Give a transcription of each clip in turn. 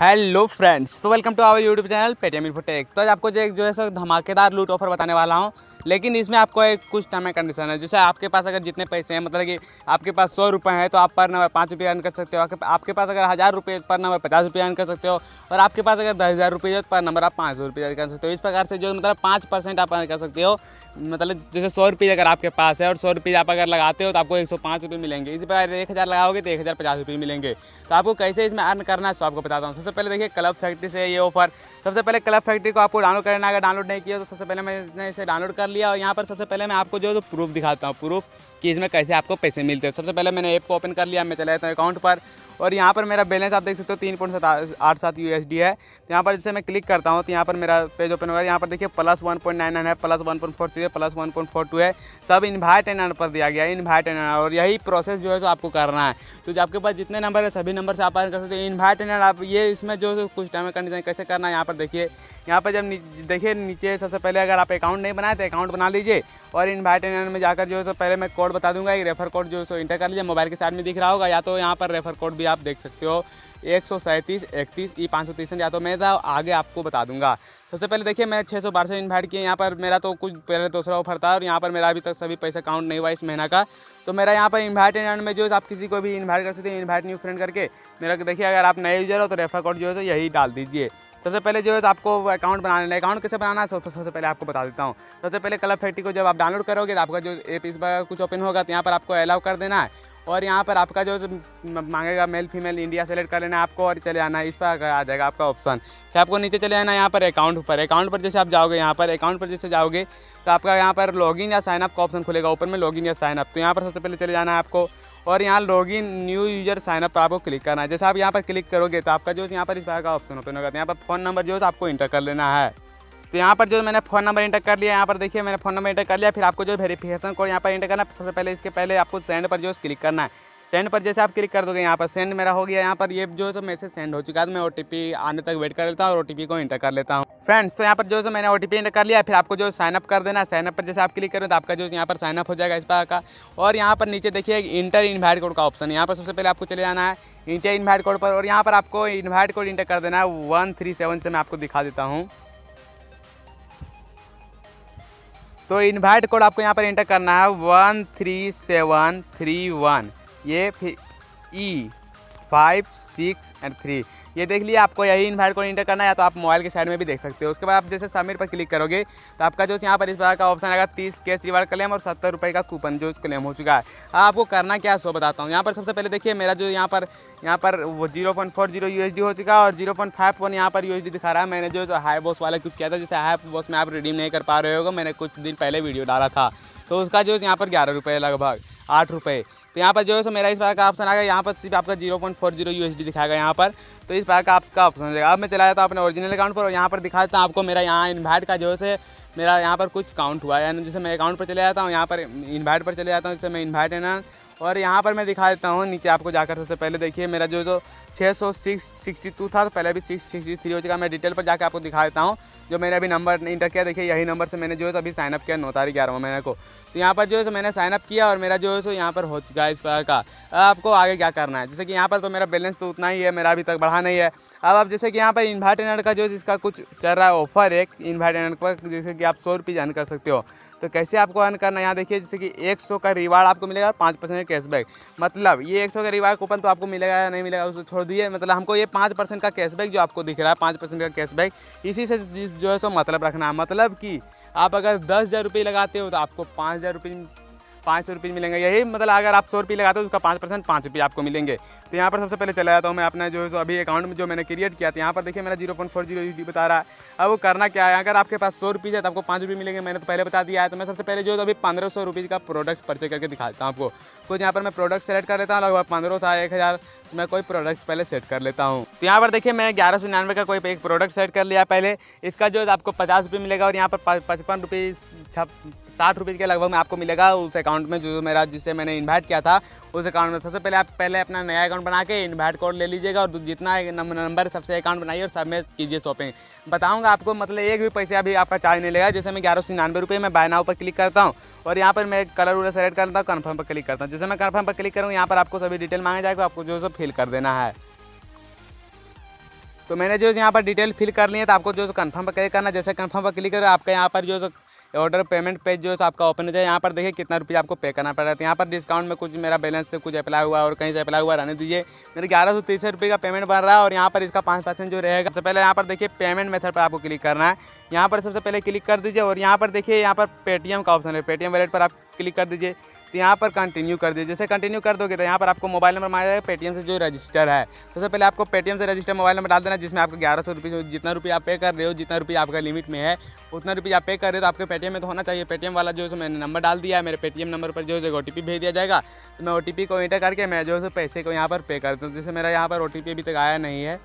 Hello friends तो welcome to our YouTube channel Paytm infotech तो आज आपको जो एक जो है सो धमाकेदार लूट ऑफ़र बताने वाला हूँ लेकिन इसमें आपको एक कुछ टर्म एंड कंडीशन है। जैसे आपके पास अगर जितने पैसे हैं मतलब कि आपके पास सौ रुपये हैं तो आप पर नंबर पाँच रुपये अर्न कर सकते हो। आपके पास अगर हज़ार रुपये पर नंबर पचास रुपये अर्न कर सकते हो, और आपके पास अगर दस हज़ार रुपये पर नंबर आप पाँच सौ रुपये कर सकते हो। इस प्रकार से जो मतलब पाँच परसेंट आप अर्न कर सकते हो। मतलब जैसे सौ रुपये अगर आपके पास है, और सौ रुपये आप अगर लगाते हो तो आपको एक सौ पाँच रुपये मिलेंगे। इसी प्रकार एक हज़ार लगाओगे तो एक हज़ार पचास रुपये मिलेंगे। तो आपको कैसे इसमें अर्न करना है, सो आपको बताता हूँ। सबसे पहले देखिए क्लब फैक्ट्री से ये ऑफ़र सबसे पहले क्लब फैक्ट्री को आपको डाउनलोड करना अगर डाउनलोड नहीं किया तो सबसे पहले मैंने इसे डाउनलोड कर लिया। और यहाँ पर सबसे पहले मैं आपको जो प्रूफ दिखाता हूँ। प्रूफ कि इसमें कैसे आपको पैसे मिलते हैं। सबसे पहले मैंने ऐप को ओपन कर लिया। मैं चला जाता हूँ अकाउंट पर। और यहाँ पर मेरा बैलेंस आप देख सकते हो तीन पॉइंट सात आठ सात यूएसडी है। तो यहाँ पर जैसे मैं क्लिक करता हूँ तो यहाँ पर मेरा पेज ओपन होगा यहाँ पर देखिए plus one point nine nine है plus one point four three है plus one point four two है। सब इन्वाइट एंड पर दिया गया है इन्वाइट एंड और यही प्रोसेस जो है जो आपको करना है। तो आपके पास जितने नंबर है, सभी नंबर से आप कर सकते हैं। इन्वाइट एंड आप ये इसमें जो कुछ टाइम कंडीशन कैसे करना है, यहाँ पर देखिए। यहाँ पर जब देखिए, नीचे सबसे पहले अगर आप अकाउंट नहीं बनाए तो अकाउंट बना लीजिए। और इन्वाइट एंड में जाकर जो है पहले मैं कोड बता दूँगा। रेफर कोड जो है इंटर कर लीजिए। मोबाइल के साइड में दिख रहा होगा, या तो यहाँ पर रेफर कोड भी आप देख सकते हो। एक सौ सैंतीस, इकतीस ई पाँच सौ तीस या तो मैं था आगे आपको बता दूँगा। सबसे पहले देखिए, मैं छः सौ बारह सौ इन्वाइट किए, यहाँ पर मेरा तो कुछ पहले दूसरा ऑफ़र था, और यहाँ पर मेरा अभी तक सभी पैसा काउंट नहीं हुआ इस महीना का। तो मेरा यहाँ पर इन्वाइट एंड में जो आप किसी को भी इन्वाइट कर सकते हैं इन्वाइट न्यू फ्रेंड करके, मेरा देखिए, अगर आप नए यूज़र हो तो रेफर कोड जो है यही डाल दीजिए। सबसे पहले जो है तो आपको अकाउंट बनाना है। अकाउंट कैसे बनाना है? सबसे पहले आपको बता देता हूँ। सबसे पहले क्लब फैक्ट्री को जब आप डाउनलोड करोगे तो आपका जो एप इस बार कुछ ओपन होगा तो यहाँ पर आपको अलाउ कर देना है। और यहाँ पर आपका जो मांगेगा मेल फीमेल इंडिया सेलेक्ट कर लेना आपको और चले है इस पर आ जाएगा आपका ऑप्शन फिर आपको नीचे चले है यहाँ पर अकाउंट पर अकाउंट पर जैसे आप जाओगे यहाँ पर अकाउंट पर जैसे जाओगे तो आपका यहाँ पर लॉगिन या साइनअप का ऑप्शन खुलेगा। ऊपर में लॉगिन या साइनअप तो यहाँ पर सबसे पहले चले जाना है आपको और यहाँ लॉगिन न्यू यूज़र साइनअप पर आपको क्लिक करना है। जैसे आप यहाँ पर क्लिक करोगे तो आपका जो यहाँ पर इस बार का ऑप्शन ओपन होगा। तो यहाँ पर फ़ोन नंबर जो है, आपको इंटर कर लेना है। तो यहाँ पर जो मैंने फ़ोन नंबर इंटर कर लिया यहाँ पर देखिए मैंने फ़ोन नंबर इंटर कर लिया फिर आपको जो वेरीफिकेशन कोड यहाँ पर इंटर करना सबसे पहले इसके पहले आपको सेंड पर जो है क्लिक करना है सेंड पर जैसे आप क्लिक कर दोगे यहाँ पर सेंड मेरा हो गया यहाँ पर ये जो है मैसेज सेंड हो चुका है तो मैं ओ आने तक वेट कर लेता हूँ और ओटीपी को इंटर कर लेता हूँ फ्रेंड्स तो यहाँ पर जो है मैंने ओ इंटर कर लिया फिर आपको जो साइनअप कर देना साइनअप पर जैसे आप क्लिक करें तो आपका जो यहाँ पर साइनअप हो जाएगा इस बार का और यहाँ पर नीचे देखिए इंटर इन्वाइट कोड का ऑप्शन यहाँ पर सबसे पहले आपको चले जाना है इंटर इन्वाइट कोड पर और यहाँ पर आपको इन्वाइट कोड इंटर कर देना है वन थ्री सेवन से मैं आपको दिखा देता हूँ तो इन्वाइट कोड आपको यहाँ पर एंटर करना है one three seven three one ये फिर E five six and three ये देख लिया आपको, यही इन्वाइट कोड इंटर करना है या तो आप मोबाइल के साइड में भी देख सकते हो। उसके बाद आप जैसे सबमिट पर क्लिक करोगे तो आपका जो यहाँ पर इस बार का ऑप्शन आएगा, तीस कैश रिवार्ड क्लेम और सत्तर रुपये का कूपन जो क्लेम हो चुका है। आपको करना क्या सो बताता हूँ। यहाँ पर सबसे पहले देखिए, मेरा जो यहाँ पर यहाँ पर वो ज़ीरो पॉइंट फोर ज़ीरो यू हो चुका है और ज़ीरो पॉइंट फाइव वन यहाँ पर यू दिखा रहा है। मैंने जो हाई बॉस वाला कुछ किया था, जैसे हाई बॉस में आप रिडीम नहीं कर पा रहे हो मैंने कुछ दिन पहले वीडियो डाला था। तो उसका जो यहाँ पर ग्यारह रुपये लगभग। आठ रुपये तो यहाँ पर जो है सो मेरा इस बार का ऑप्शन आ गया। यहाँ पर सिर्फ़ आपका ज़ीरो पॉइंट फोर ज़ीरो यू दिखाएगा यहाँ पर। तो इस बार का आपका ऑप्शन हो जाएगा। अब मैं चला जाता हूँ अपने ओरिजिनल अकाउंट पर और यहाँ पर दिखा देता हूँ आपको मेरा यहाँ इन्वाइट का जो है मेरा यहाँ पर कुछ काउंट हुआ है। जैसे मैं अकाउंट पर चले जाता हूँ, यहाँ पर इन्वाइट पर चले जाता हूँ, जैसे मैं इन्वाइट है ना। और यहाँ पर मैं दिखा देता हूँ, नीचे आपको जाकर सबसे पहले देखिए, मेरा जो जो छः सौ सिक्स सिक्सटी टू था तो पहले भी सिक्स सिक्सटी थ्री हो चुका मैं डिटेल पर जाकर आपको दिखा देता हूँ। जो मैंने अभी नंबर इंटर किया, देखिए यही नंबर से मैंने जो है अभी साइनअप किया, नौ तारीख, ग्यारह महीने को। तो यहाँ पर जो है मैंने साइनअप किया और मेरा जो है सो यहाँ पर हो चुका है इस प्रकार का। आपको आगे क्या करना है? जैसे कि यहाँ पर तो मेरा बैलेंस तो उतना ही है, मेरा अभी तक बढ़ा नहीं है। अब आप जैसे कि यहाँ पर इन्वाइट का जो है जिसका कुछ चल रहा है ऑफ़र एक इन्वाइट पर, जैसे कि आप सौ रुपये जान कर सकते हो। तो कैसे आपको अर्न करना है? यहाँ देखिए, जैसे कि एक सौ का रिवार्ड आपको मिलेगा पाँच परसेंट कैशबैक मतलब ये एक सौ का रिवार्ड कूपन तो आपको मिलेगा या नहीं मिलेगा उसको छोड़ दिए। मतलब हमको ये पाँच परसेंट का कैशबैक जो आपको दिख रहा है, पाँच परसेंट का कैशबैक इसी से जो है सो मतलब रखना। है मतलब कि आप अगर दस हज़ार रुपये लगाते हो तो आपको पाँच हज़ार रुपये पाँच सौ रुपये मिलेंगे। यही मतलब अगर आप सौ रुपये लगाते हो तो उसका पाँच परसेंट पाँच रुपये आपको मिलेंगे। तो यहाँ पर सबसे पहले चला जाता हूँ मैं अपना जो है अभी अकाउंट में जो मैंने क्रिएट किया था, यहाँ पर देखिए मेरा ज़ीरो पॉइंट फोर ज़ीरो बता रहा है। अब वो करना क्या है? अगर आपके पास सौ रुपये है तो आपको पाँच रुपये मिलेंगे। मैंने तो पहले बता दिया है। तो मैं सबसे पहले जो अभी पंद्रह सौ का प्रोडक्ट परचेज करके दिखाता हूँ आपको। कुछ यहाँ पर मैं प्रोडक्ट सेलेक्ट कर लेता हूँ, लगभग पंद्रह सौ एक हज़ार। मैं कोई प्रोडक्ट्स पहले सेट कर लेता हूँ। तो यहाँ पर देखिए मैंने ग्यारह सौ का कोई एक प्रोडक्ट सेट कर लिया पहले। इसका जो आपको पचास रुपये मिलेगा और यहाँ पर पचपन रुपये साठ रुपये के लगभग में आपको मिलेगा उस अकाउंट में जो मेरा जिससे मैंने इन्वाइट किया था, उस अकाउंट में सबसे पहले आप पहले अपना नया अकाउंट बना के इन्वाइट कोड ले लीजिएगा और जितना नंबर सबसे अकाउंट बनाइए और सब में कीजिए शॉपिंग बताऊँगा आपको मतलब एक भी पैसे अभी आपका चार्ज नहीं लेगा जैसे मैं ग्यारह सौ निन्यानवे रुपये में बाय नाउ पर क्लिक करता हूँ और यहाँ पर मैं कलर वलर सेलेक्ट करता हूँ कन्फर्म पर क्लिक करता हूँ। जैसे मैं कन्फर्म पर क्लिक करूँ, यहाँ पर आपको सभी डिटेल मांगा जाएगा, आपको जो सो फिल कर देना है। तो मैंने जो है यहाँ पर डिटेल फिल कर ली है तो आपको जो है कन्फर्म पर क्लिक करना जैसे कन्फर्म पर क्लिक करो, आपका यहाँ पर जो है ऑर्डर पेमेंट पेज जो है आपका ओपन हो जाए, यहाँ पर देखिए कितना रुपया आपको पे करना पड़ रहा है। यहाँ पर डिस्काउंट में कुछ मेरा बैलेंस से कुछ अप्लाई हुआ और कहीं से अप्लाई हुआ, रहने दीजिए। मेरे ग्यारह सौ तीस रुपये का पेमेंट बन रहा है और यहाँ पर इसका पाँच परसेंट जो रहेगा, सबसे पहले यहाँ पर देखिए पेमेंट मेथड पर आपको क्लिक करना है। यहाँ पर सबसे पहले क्लिक कर दीजिए और यहाँ पर देखिए यहाँ पर पेटीएम का ऑप्शन है। पेटीएम वैलेट पर आप क्लिक कर दीजिए। तो यहाँ पर कंटिन्यू कर दीजिए। जैसे कंटिन्यू कर दोगे तो यहाँ पर आपको मोबाइल नंबर मांगा जाएगा पेटीएम से जो रजिस्टर है, सबसे पहले आपको पेटीएम से रजिस्टर मोबाइल नंबर डाल देना, जिसमें आपको ग्यारह सौ रुपये जितना रुपये आप पे कर रहे हो, जितना रुपया आपका लिमिट में है, उतना रुपये आप पे कर रहे हो तो आपके पेटीएम में तो होना चाहिए। पेटीएम वाला जो है मैंने नंबर डाल दिया है, मेरे पेटीएम नंबर पर जो है ओ भेज दिया जाएगा। तो मैं ओटीपी को इंटर करके मैं जो है पैसे को यहाँ पर पे करता हूँ। जैसे मेरा यहाँ पर ओटीपी अभी तक आया नहीं है।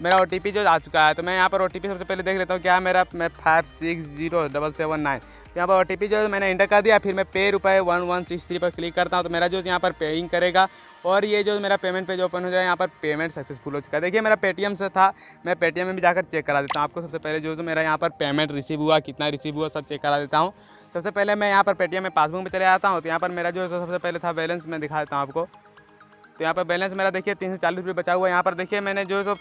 मेरा ओटीपी जो आ चुका है तो मैं यहाँ पर ओटीपी सबसे पहले देख लेता हूँ, क्या मेरा, मैं five six zero double seven nine तो यहाँ पर ओटीपी जो मैंने इंटर कर दिया, फिर मैं पे रुपये वन वन सिक्स थ्री पर क्लिक करता हूँ तो मेरा जो यहाँ पर पेइंग करेगा, और ये जो मेरा पेमेंट पेज ओपन हो जाए, यहाँ पर पेमेंट सक्सेसफुल हो चुका है। देखिए, मेरा पेटीएम से था, मैं पेटीएम में भी जाकर चेक करा देता हूँ आपको। सबसे पहले जो मेरा यहाँ पर पेमेंट रिसीव हुआ, कितना रिसीव हुआ, सब चेक करा देता हूँ। सबसे पहले मैं यहाँ पर पेटीएम में पासबुक में चले जाता हूँ तो यहाँ पर मेरा जो सबसे पहले था बैलेंस मैं दिखा देता हूँ आपको। तो यहाँ पर बैलेंस मेरा देखिए, तीन सौ चालीस रुपये बचा हुआ है। यहाँ पर देखिए, मैंने जो सो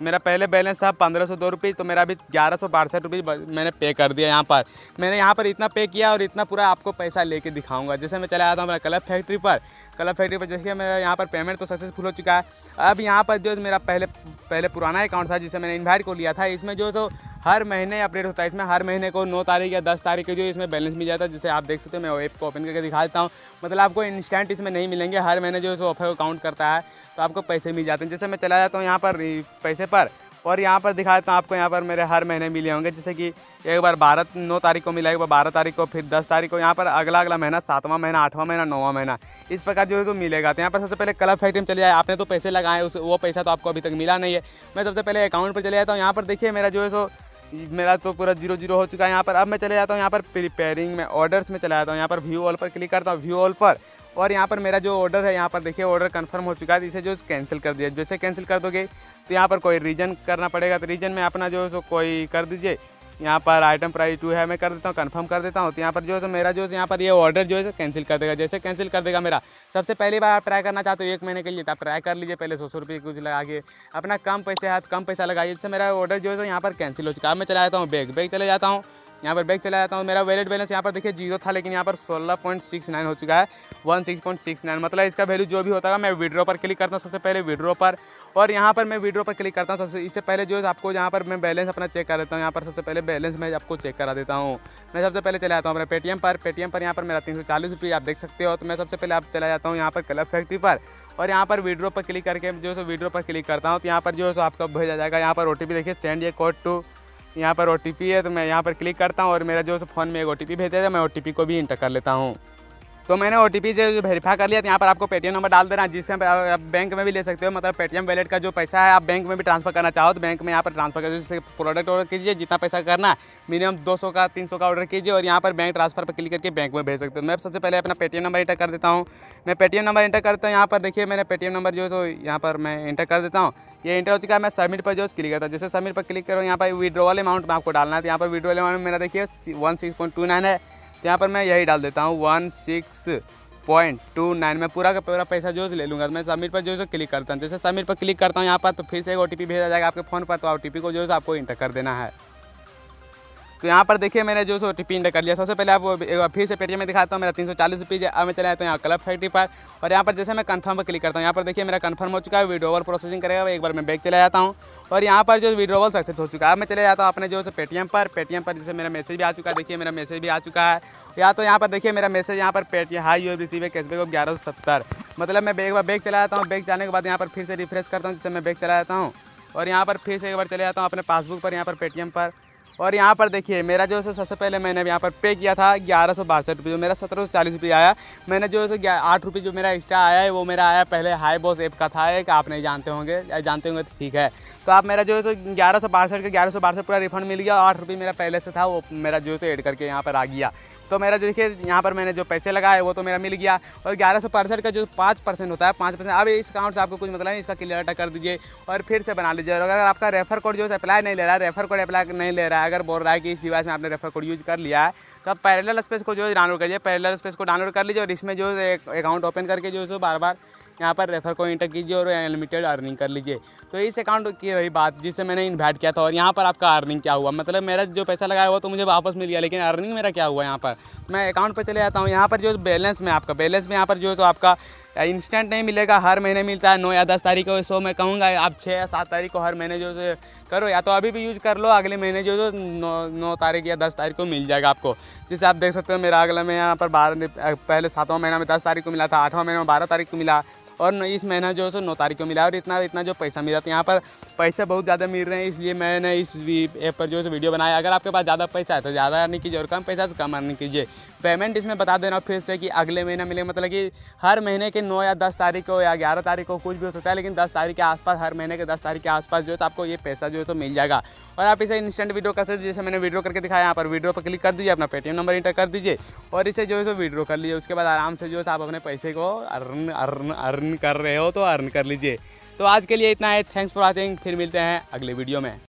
मेरा पहले बैलेंस था पंद्रह सौ दो रुपये तो मेरा अभी ग्यारह सौ बासठ रुपये मैंने पे कर दिया यहाँ पर। मैंने यहाँ पर इतना पे किया और इतना पूरा आपको पैसा लेके दिखाऊँगा। जैसे मैं चला आता हूँ मेरा कलर फैक्ट्री पर, कलर फैक्ट्री पर जैसे मेरा यहाँ पर पेमेंट तो सक्सेसफुल हो चुका है। अब यहाँ पर जो मेरा पहले पहले पुराना अकाउंट था जिसे मैंने इन्वाइट को लिया था, इसमें जो सो हर महीने अपडेट होता है। इसमें हर महीने को नौ तारीख या दस तारीख के जो इसमें बैलेंस मिल जाता है, जिसे आप देख सकते हो, मैं ऐप को ओपन करके दिखा देता हूँ। मतलब आपको इंस्टेंट इसमें नहीं मिलेंगे, हर महीने जो ऑफ़र को काउंट करता है तो आपको पैसे मिल जाते हैं। जैसे मैं चला जाता हूँ यहाँ पर, पैसे पर। और यहाँ पर दिखा देता हूँ आपको, यहाँ पर मेरे हर महीने मिले होंगे। जैसे कि एक बार बारह नौ तारीख को मिला, एक बार बारह तारीख को, फिर दस तारीख को, यहाँ पर अगला अगला महीना, सातवां महीना, आठवां महीना, नौवां महीना, इस प्रकार जो है तो मिलेगा। तो यहाँ पर सबसे पहले क्लब फैक्ट्री में चले जाए आपने तो पैसे लगाए, उस वो पैसा तो आपको अभी तक मिला नहीं है। मैं सबसे पहले अकाउंट पर चले जाता हूँ। यहाँ पर देखिए मेरा जो है सो, मेरा तो पूरा ज़ीरो ज़ीरो हो चुका है यहाँ पर। अब मैं चले जाता हूँ यहाँ पर प्रिपेयरिंग में ऑर्डर्स में चला जाता हूँ। यहाँ पर व्यू ऑल पर क्लिक करता हूँ। व्यू ऑल पर और यहाँ पर मेरा जो ऑर्डर है, यहाँ पर देखिए ऑर्डर कंफर्म हो चुका है, इसे जो कैंसिल कर दिया। जैसे कैंसिल कर दोगे तो यहाँ पर कोई रीजन करना पड़ेगा तो रीजन में अपना जो सो कोई कर दीजिए। यहाँ पर आइटम प्राइस टू है, मैं कर देता हूँ कंफर्म कर देता हूँ। तो यहाँ पर जो है मेरा जो है यहाँ पर ये ऑर्डर जो है कैंसिल कर देगा। जैसे कैंसिल कर देगा मेरा, सबसे पहली बार आप ट्राई करना चाहते हो एक महीने के लिए तो आप ट्राई कर लीजिए। पहले सौ सौ रुपये कुछ लगा के अपना कम पैसे है कम पैसा लगाइए, जिससे मेरा ऑर्डर जो है यहाँ पर कैंसिल हो चुका है। मैं चला जाता हूँ बैग बैग चले जाता हूँ। यहाँ पर बैग चला जाता हूँ मेरा वैलेट बैलेंस यहाँ पर देखिए ज़ीरो था लेकिन यहाँ पर सोलह पॉइंट सिक्स नाइन हो चुका है one six point six nine मतलब इसका वैल्यू जो भी होता है मैं विड्रो पर क्लिक करता हूँ सबसे पहले विड्रो पर और यहाँ पर मैं विड्रो पर क्लिक करता हूँ सबसे इससे पहले जो है आपको यहाँ पर मैं बैलेंस अपना चेक कर देता हूँ यहाँ पर सबसे पहले बैलेंस मैं आपको चेक करा देता हूँ मैं सबसे पहले चला जाता हूँ अपने पेटीएम पर पेटीएम पर यहाँ पर मेरा तीन सौ चालीस रुपये आप देख सकते हो तो मैं सबसे पहले आप चला जाता हूँ यहाँ पर कलर फैक्ट्री पर और यहाँ पर विड्रो पर क्लिक करके जो है विड्रो पर क्लिक करता हूँ तो यहाँ पर जो है आपका भेजा जाएगा यहाँ पर ओटीपी देखिए सेंड ये कोड टू यहाँ पर ओटीपी है तो मैं यहाँ पर क्लिक करता हूँ और मेरा जो फ़ोन में एक ओ भेजा है मैं ओटीपी को भी इंटर कर लेता हूँ। तो मैंने ओ टी पी जो वेरीफाई कर लिया, यहाँ पर आपको पेटीएम नंबर डाल देना, जिससे आप बैंक में भी ले सकते हो। मतलब पेटीएम वैलेट का जो पैसा है, आप बैंक में भी ट्रांसफ़र करना चाहो तो बैंक में यहाँ पर ट्रांसफ़र कर जैसे प्रोडक्ट ऑर्डर कीजिए, जितना पैसा करना मिनिमम 200 का 300 का ऑर्डर कीजिए और यहाँ पर बैंक ट्रांसफ़र पर क्लिक करके बैंक में भेज सकते हो। मैं सबसे पहले अपना पेटीएम नंबर इंटर कर देता हूँ। मैं पेटीएम नंबर इंटर करता हूँ, यहाँ पर देखिए मैंने पेटीएम नंबर जो है यहाँ पर मैं इंटर कर देता हूँ। ये इंटर हो चुका है, मैं सबमिट पर जो क्लिक करता हूँ। जैसे सबमिट पर क्लिक करो, यहाँ पर विड्रोवल अमाउंट में आपको डालना है तो यहाँ पर विड्रोवल अमाउंट मेरा देखिए वन है। यहाँ पर मैं यही डाल देता हूँ one six point two nine में पूरा का पूरा पैसा जो ले लूँगा तो मैं सबमिट पर जो है क्लिक करता हूँ। जैसे सबमिट पर क्लिक करता हूँ यहाँ पर तो फिर से एक ओटीपी भेजा जाएगा आपके फ़ोन पर तो ओटीपी को जो है आपको इंटर कर देना है। तो यहाँ पर देखिए मैंने जो सो टी इंटर कर लिया। सबसे पहले आप फिर से पेटीएम में दिखाता हूँ, मेरा तीन सौ चालीस रुपये अब मैं चला जाता हूँ यहाँ क्लब फैक्ट्री पर। और यहाँ पर जैसे मैं कन्फर्म क्लिक करता हूँ, यहाँ पर देखिए मेरा कन्फर्म हो चुका है विड्रोवल प्रोसेसिंग करेगा, एक बार मैं बैग चला जाता हूँ। और यहाँ पर जो विड्रोवल सक्सेस हो चुका है, अब मैं चले जाता हूँ अपने जो पेटीएम पर। पेटीएम पर जैसे मेरा मैसेज भी आ चुका है, देखिए मेरा मैसेज भी आ चुका है। या तो यहाँ पर देखिए मेरा मैसेज यहाँ पर Paytm hi you receive cashback of ग्यारह सौ सत्तर। मतलब मैं बैग बैग चला जाता हूँ बैग जाने के बाद यहाँ पर फिर से रिफ्रेश करता हूँ, जिससे मैं बैग चला जाता हूँ। और यहाँ पर फिर से एक बार चले जाता हूँ अपने पासबुक पर, यहाँ पर पेटीएम पर। और यहाँ पर देखिए, मेरा जो है सबसे पहले मैंने यहाँ पर पे किया था ग्यारह सौ बासठ रुपये। जो मेरा सत्रह सौ चालीस रुपये आया, मैंने जो है आठ रुपये जो मेरा एक्स्ट्रा आया है, वो मेरा आया पहले हाई बॉस ऐप का था एक, आप नहीं जानते होंगे जानते होंगे तो ठीक है। तो आप मेरा जो है सो, ग्यारह सौ बासठ का, ग्यारह सौ बासठ पूरा रिफंड मिल गया आठ रुपये मेरा पहले से था, वो मेरा जो है सो एड करके यहाँ पर आ गया। तो मेरा जो देखिए, यहाँ पर मैंने जो पैसे लगाए, वो तो मेरा मिल गया। और ग्यारह सौ परसेंट का जो पाँच परसेंट होता है, पाँच परसेंट, अब इस अकाउंट से आपको कुछ मतलब नहीं, इसका क्लियर कर दीजिए और फिर से बना लीजिए। और अगर आपका रेफर कोड जो है अप्लाई नहीं ले रहा है रेफर कोड अप्लाई नहीं ले रहा है, अगर बोल रहा है कि इस डिवाइस में आपने रेफर कोड यूज़ कर लिया है तो आप पैरल स्पेस को जो है डाउनलोड करिए पैरेलल स्पेस को डाउनलोड कर लीजिए और इसमें जो अकाउंट ओपन करके जो है बार बार यहाँ पर रेफर को इंटर कीजिए और अनलिमिटेड अर्निंग कर लीजिए। तो इस अकाउंट की रही बात जिससे मैंने इन्वाइट किया था और यहाँ पर आपका अर्निंग क्या हुआ? मतलब मेरा जो पैसा लगाया हुआ तो मुझे वापस मिल गया, लेकिन अर्निंग मेरा क्या हुआ यहाँ पर? मैं अकाउंट पर चले जाता हूँ, यहाँ पर जो बैलेंस में आपका बैलेंस में यहाँ पर जो तो आपका इंस्टेंट नहीं मिलेगा, हर महीने मिलता है, नौ या दस तारीख को, सो मैं कहूँगा, आप छः या सात तारीख को हर महीने जो है करो या तो अभी भी यूज़ कर लो, अगले महीने जो है नौ नौ तारीख या दस तारीख को मिल जाएगा आपको। जैसे आप देख सकते हो, मेरा अगला में यहाँ पर बारह, पहले सातवां महीना में दस तारीख को मिला था, आठवां महीना में बारह तारीख को मिला और इस महीना जो है सो नौ तारीख को मिला और इतना इतना जो पैसा मिला तो यहाँ पर पैसे बहुत ज़्यादा मिल रहे हैं, इसलिए मैंने इस ऐप पर जो है वीडियो बनाया। अगर आपके पास ज़्यादा पैसा है तो ज़्यादा अर्निंग कीजिए और कम पैसा से कम अर्निंग कीजिए पेमेंट इसमें बता देना फिर से कि अगले महीने मिले मतलब कि हर महीने के नौ या दस तारीख को या ग्यारह तारीख को कुछ भी हो सकता है, लेकिन दस तारीख के आसपास, हर महीने के दस तारीख के आसपास जो है तो आपको ये पैसा जो है तो मिल जाएगा। और आप इसे इंस्टेंट वीडियो कर सकते जैसे मैंने वीडियो करके दिखाया, यहाँ पर वीडियो पर क्लिक कर दीजिए, अपना पेटीएम नंबर इंटर कर दीजिए और इसे जो है सो वीडियो कर लीजिए। उसके बाद आराम से जो है आप अपने पैसे को अर्न अर्न अर्न अर्न कर रहे हो तो अर्न कर लीजिए। तो आज के लिए इतना है। थैंक्स फॉर वॉचिंग फिर मिलते हैं अगले वीडियो में।